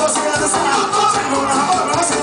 Você, você, você, você,